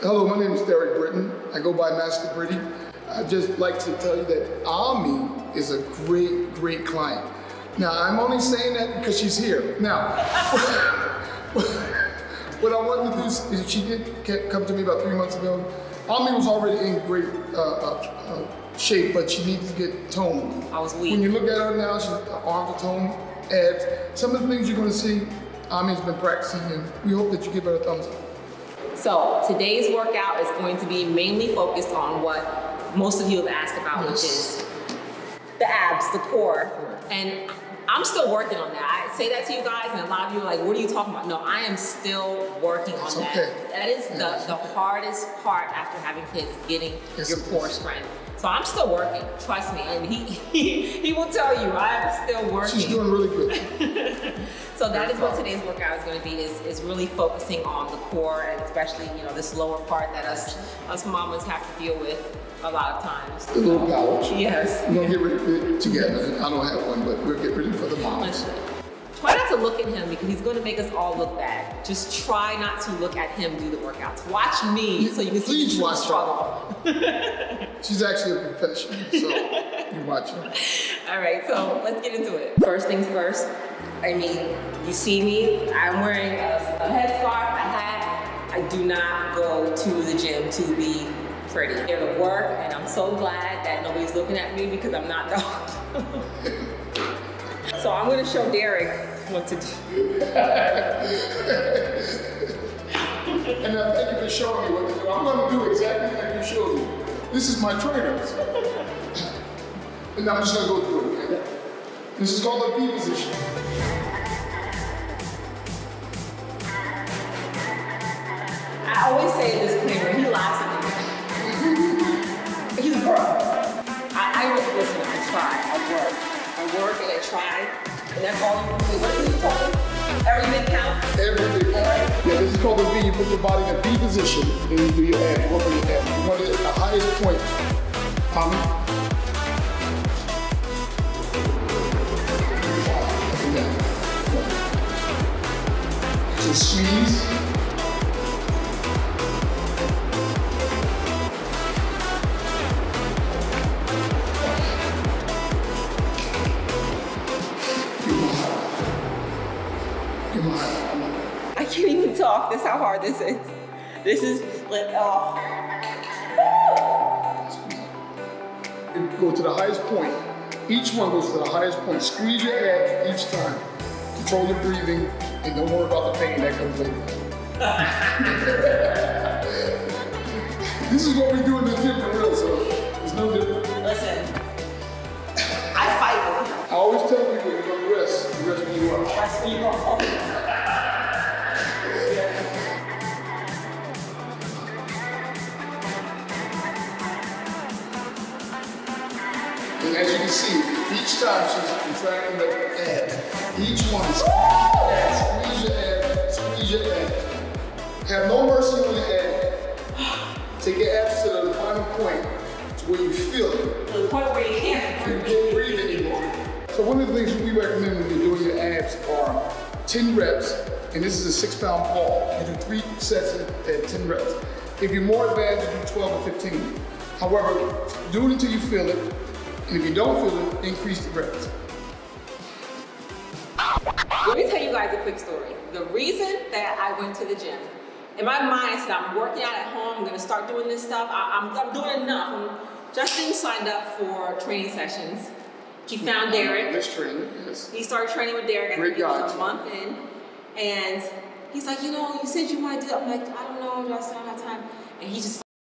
Hello, my name is Derek Britton. I go by Master Britty. I'd just like to tell you that Ami is a great, great client. Now, I'm only saying that because she's here. Now, what I wanted to do is, she did come to me about three months ago. Ami was already in great uh, uh, uh, shape, but she needed to get toned. I was weak. When you look at her now, she's arms are toned, abs. Some of the things you're going to see, Ami's been practicing, and we hope that you give her a thumbs up. So today's workout is going to be mainly focused on what most of you have asked about, which is the abs, the core. And I'm still working on that. I say that to you guys, and a lot of you are like, what are you talking about? No, I am still working on that. Okay. That is the, the hardest part after having kids, getting yes, your core strength. So I'm still working, trust me. And he, he, he will tell you, I am still working. She's doing really good. so that is what today's workout is going to be, is, is really focusing on the core and especially, you know, this lower part that us, us mamas have to deal with a lot of times. The little pouch. Yes. We're going to get rid of it together. I don't have one, but we'll get rid of it for the mom. Try not to look at him because he's going to make us all look bad. Just try not to look at him do the workouts. Watch me so you can see the struggle. She's actually a professional, so you watch her. All right, so let's get into it. First things first. I mean, you see me. I'm wearing a, a headscarf, a hat. I do not go to the gym to be pretty. It'll work, and I'm so glad that nobody's looking at me because I'm not dog. So I'm gonna show Derek what to do. and uh, thank you for showing me what to do. I'm gonna do exactly like you showed me. This is my trainer. and I'm just gonna go through it. This is called the V position. I always say this and that's all you do. What is it called? Everything counts? Everything counts. Yeah, this is called the V. You put your body in a V position, and you do your abs. You work on your abs. You want it at the highest point. Tommy? So squeeze. I can't even talk. That's how hard this is. This is like, oh. Go to the highest point. Each one goes to the highest point. Squeeze your abs each time. Control your breathing and don't worry about the pain that comes later. this is what we do in the gym for real, so it's no different. Listen, I fight. I always tell people And as you can see, each time she's contracting the abs. Each one is squeeze your abs, squeeze your abs. Have no mercy on your abs. Take your abs to the final point to where you feel it. To the point where you can't breathe. You can't breathe. So one of the things we recommend when you're doing your abs are 10 reps, and this is a six pound ball. You do three sets at 10 reps. If you're more advanced, you do 12 or 15. However, do it until you feel it, and if you don't feel it, increase the reps. Let me tell you guys a quick story. The reason that I went to the gym, in my mind, said, I'm working out at home, I'm gonna start doing this stuff, I, am doing enough. Justin signed up for training sessions. He found Derek. Let's train, yes. He started training with Derek, Great was a month in. And he's like, you know, you said you want to do it. I'm like, I don't know, Justin, I don't have time. And he just